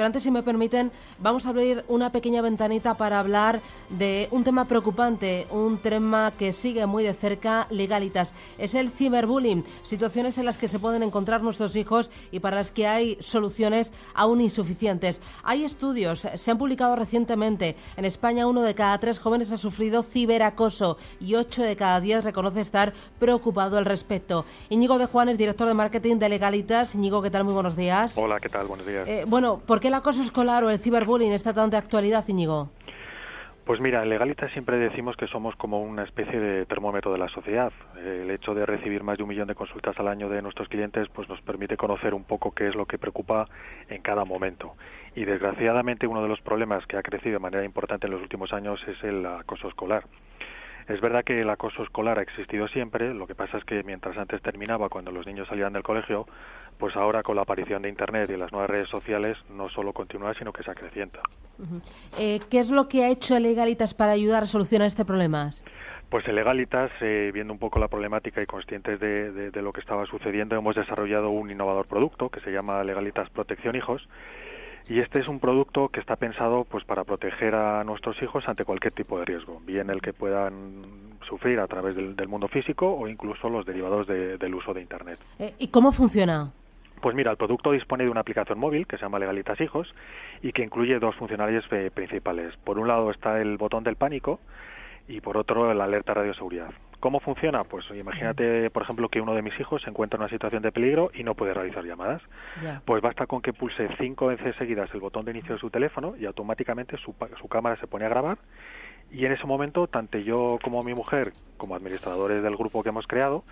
Pero antes, si me permiten, vamos a abrir una pequeña ventanita para hablar de un tema preocupante, un tema que sigue muy de cerca legalitas. Es el ciberbullying, situaciones en las que se pueden encontrar nuestros hijos y para las que hay soluciones aún insuficientes. Hay estudios, se han publicado recientemente. En España, uno de cada tres jóvenes ha sufrido ciberacoso y ocho de cada diez reconoce estar preocupado al respecto. Íñigo de Juan es director de marketing de Legalitas. Íñigo, ¿qué tal? Muy buenos días. Hola, ¿qué tal? Buenos días. Eh, bueno, ¿por qué el acoso escolar o el ciberbullying está tan de actualidad, Íñigo? Pues mira, en Legalitas siempre decimos que somos como una especie de termómetro de la sociedad. El hecho de recibir más de un millón de consultas al año de nuestros clientes pues nos permite conocer un poco qué es lo que preocupa en cada momento. Y desgraciadamente uno de los problemas que ha crecido de manera importante en los últimos años es el acoso escolar. Es verdad que el acoso escolar ha existido siempre, lo que pasa es que mientras antes terminaba cuando los niños salían del colegio, pues ahora con la aparición de Internet y las nuevas redes sociales no solo continúa, sino que se acrecienta. eh, ¿Qué es lo que ha hecho Legalitas para ayudar a solucionar este problema? Pues en Legalitas, eh, viendo un poco la problemática y conscientes de, de, de lo que estaba sucediendo, hemos desarrollado un innovador producto que se llama Legalitas Protección Hijos, y este es un producto que está pensado pues para proteger a nuestros hijos ante cualquier tipo de riesgo, bien el que puedan sufrir a través del, del mundo físico o incluso los derivados de, del uso de Internet. Eh, ¿Y cómo funciona? Pues mira, el producto dispone de una aplicación móvil que se llama Legalitas Hijos y que incluye dos funcionalidades eh, principales. Por un lado está el botón del pánico y por otro la alerta radioseguridad. ¿Cómo funciona? Pues imagínate, por ejemplo, que uno de mis hijos se encuentra en una situación de peligro y no puede realizar llamadas. Pues basta con que pulse cinco veces seguidas el botón de inicio de su teléfono y automáticamente su, su cámara se pone a grabar y en ese momento, tanto yo como mi mujer, como administradores del grupo que hemos creado,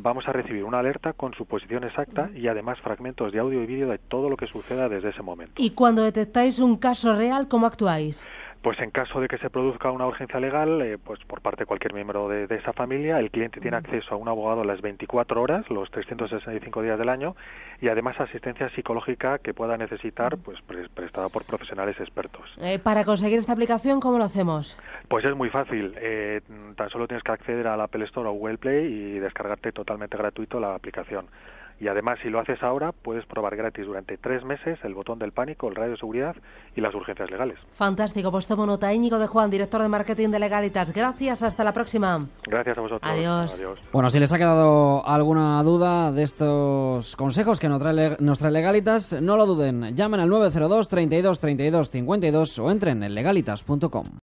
vamos a recibir una alerta con su posición exacta y además fragmentos de audio y vídeo de todo lo que suceda desde ese momento. Y cuando detectáis un caso real, ¿cómo actuáis? Pues en caso de que se produzca una urgencia legal, eh, pues por parte de cualquier miembro de, de, esa familia, el cliente tiene acceso a un abogado las 24 horas, los 365 días del año, y además asistencia psicológica que pueda necesitar, pues pre prestada por profesionales expertos. Eh, para conseguir esta aplicación, ¿cómo lo hacemos? Pues es muy fácil. Eh, tan solo tienes que acceder al Apple Store o Google Play y descargarte totalmente gratuito la aplicación. Y además, si lo haces ahora, puedes probar gratis durante tres meses el botón del pánico, el radio de seguridad y las urgencias legales. Fantástico, pues tomo nota. Íñigo de Juan, director de marketing de Legalitas. Gracias, hasta la próxima. Gracias a vosotros. Adiós. Adiós. Bueno, si les ha quedado alguna duda de estos consejos que nos trae, nos trae Legalitas, no lo duden. Llamen al 902 32 32 52 o entren en legalitas.com.